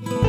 Yeah.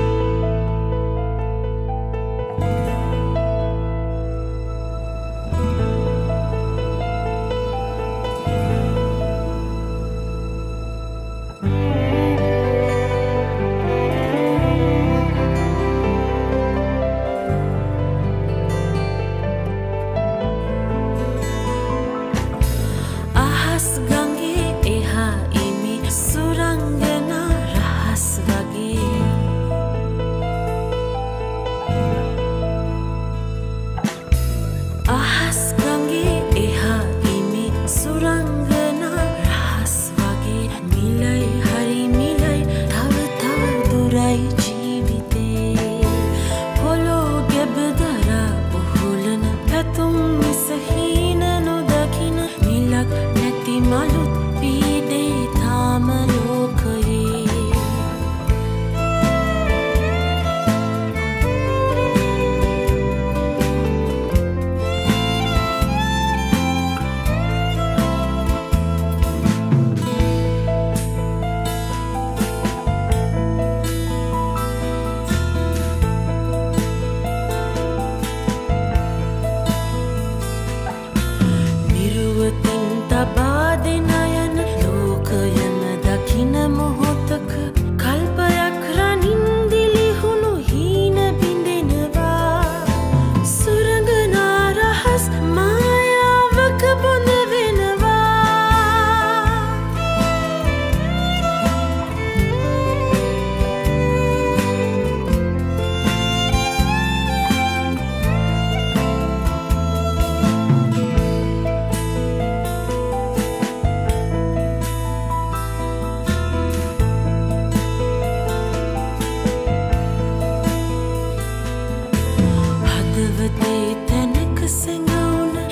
ගගේ එහා ඉමි සුරංගනා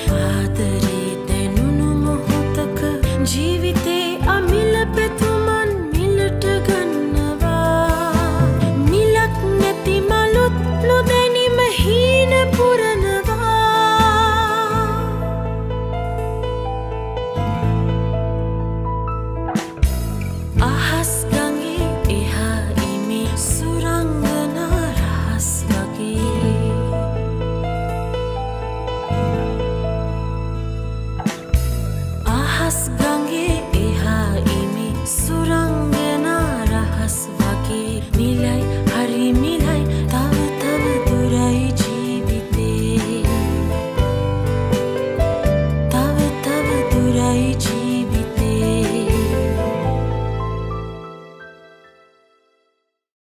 රහස් වගේ Mas